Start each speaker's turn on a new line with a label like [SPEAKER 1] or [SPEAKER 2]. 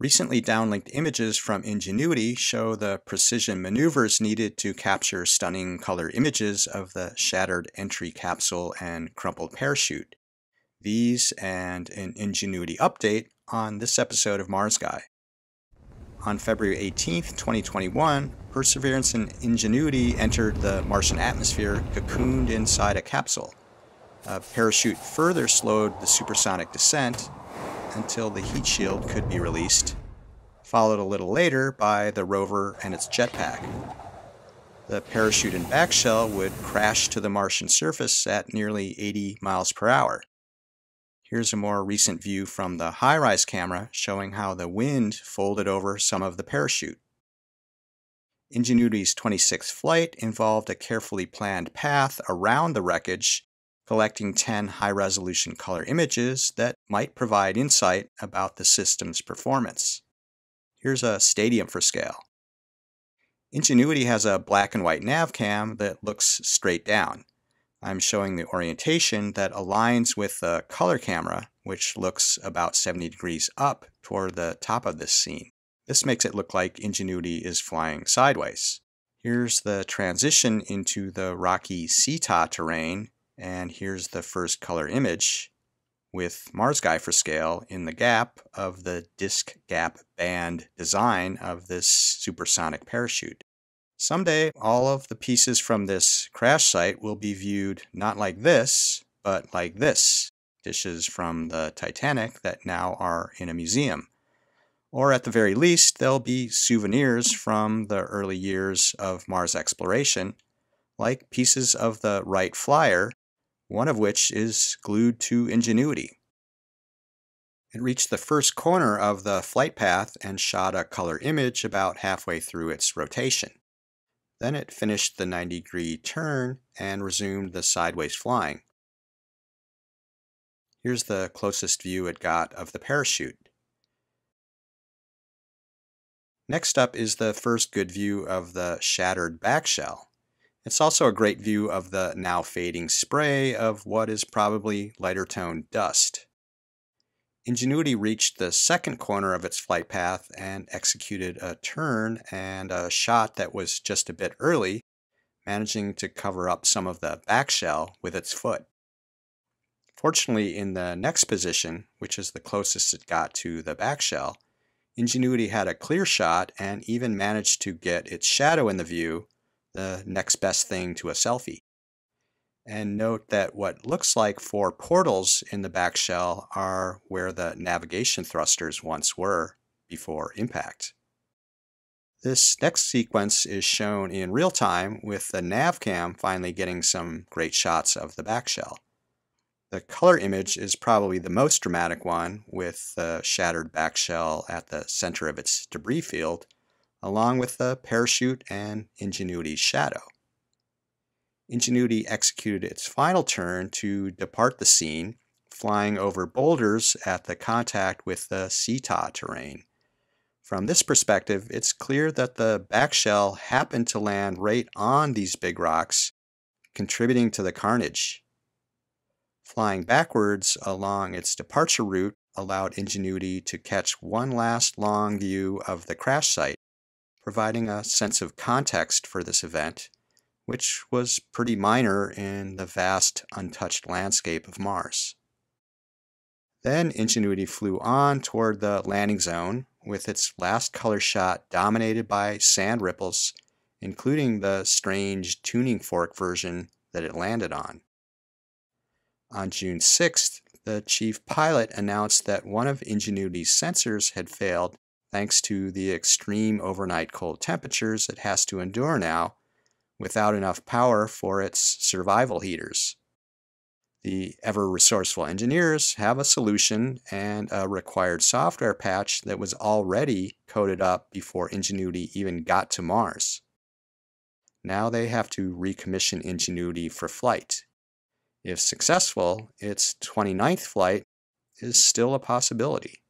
[SPEAKER 1] Recently downlinked images from Ingenuity show the precision maneuvers needed to capture stunning color images of the shattered entry capsule and crumpled parachute. These and an Ingenuity update on this episode of Mars Guy. On February 18, 2021, Perseverance and Ingenuity entered the Martian atmosphere cocooned inside a capsule. A parachute further slowed the supersonic descent until the heat shield could be released, followed a little later by the rover and its jetpack. The parachute and back shell would crash to the Martian surface at nearly 80 miles per hour. Here's a more recent view from the HiRISE camera showing how the wind folded over some of the parachute. Ingenuity's 26th flight involved a carefully planned path around the wreckage collecting 10 high-resolution color images that might provide insight about the system's performance. Here's a stadium for scale. Ingenuity has a black and white nav cam that looks straight down. I'm showing the orientation that aligns with the color camera, which looks about 70 degrees up toward the top of this scene. This makes it look like Ingenuity is flying sideways. Here's the transition into the rocky Séítah terrain and here's the first color image with Mars Guy for scale in the gap of the disk gap band design of this supersonic parachute. Someday, all of the pieces from this crash site will be viewed not like this, but like this dishes from the Titanic that now are in a museum. Or at the very least, there'll be souvenirs from the early years of Mars exploration, like pieces of the Wright Flyer one of which is glued to Ingenuity. It reached the first corner of the flight path and shot a color image about halfway through its rotation. Then it finished the 90 degree turn and resumed the sideways flying. Here's the closest view it got of the parachute. Next up is the first good view of the shattered back shell. It's also a great view of the now fading spray of what is probably lighter toned dust. Ingenuity reached the second corner of its flight path and executed a turn and a shot that was just a bit early, managing to cover up some of the back shell with its foot. Fortunately, in the next position, which is the closest it got to the back shell, Ingenuity had a clear shot and even managed to get its shadow in the view the next best thing to a selfie. And note that what looks like four portals in the back shell are where the navigation thrusters once were before impact. This next sequence is shown in real time with the navcam finally getting some great shots of the back shell. The color image is probably the most dramatic one with the shattered back shell at the center of its debris field along with the parachute and Ingenuity's shadow. Ingenuity executed its final turn to depart the scene, flying over boulders at the contact with the Séítah terrain. From this perspective, it's clear that the back shell happened to land right on these big rocks, contributing to the carnage. Flying backwards along its departure route allowed Ingenuity to catch one last long view of the crash site, providing a sense of context for this event, which was pretty minor in the vast, untouched landscape of Mars. Then Ingenuity flew on toward the landing zone with its last color shot dominated by sand ripples, including the strange tuning fork version that it landed on. On June 6th, the chief pilot announced that one of Ingenuity's sensors had failed thanks to the extreme overnight cold temperatures it has to endure now without enough power for its survival heaters. The ever resourceful engineers have a solution and a required software patch that was already coded up before Ingenuity even got to Mars. Now they have to recommission Ingenuity for flight. If successful, its 29th flight is still a possibility.